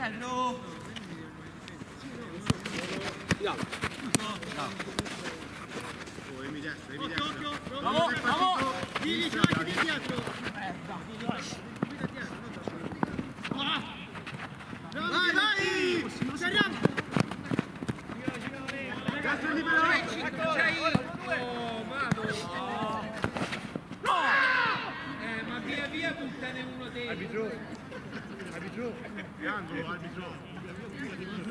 Dietro! Bravo! Bravo! Oh, Emi destro, Emi destro! Occhio, occhio! Bravo, bravo! Digli, ce l'hai di dietro! Eh, bravo, guida dietro, non da Qua! Vai, vai! Ci arriviamo! Castro libero! Ecco, c'è io! Oh, mamma! No! Eh, ma via, via, buttane uno dentro! Arbitro! 줘. 야안 줘. 알비 줘.